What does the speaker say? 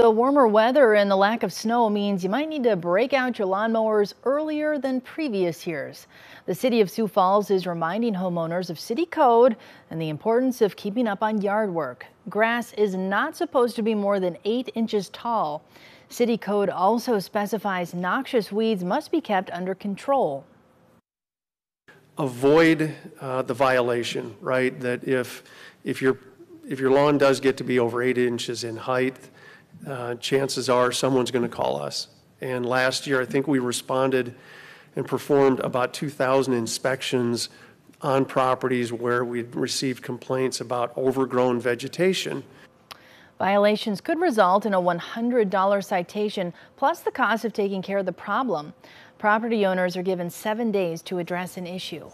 The warmer weather and the lack of snow means you might need to break out your lawnmowers earlier than previous years. The city of Sioux Falls is reminding homeowners of city code and the importance of keeping up on yard work. Grass is not supposed to be more than eight inches tall. City code also specifies noxious weeds must be kept under control. Avoid uh, the violation, right? That if, if your, if your lawn does get to be over eight inches in height, uh, chances are someone's going to call us. And last year, I think we responded and performed about 2,000 inspections on properties where we'd received complaints about overgrown vegetation. Violations could result in a $100 citation plus the cost of taking care of the problem. Property owners are given seven days to address an issue.